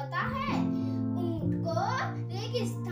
पता है? उनको रेगिस्तान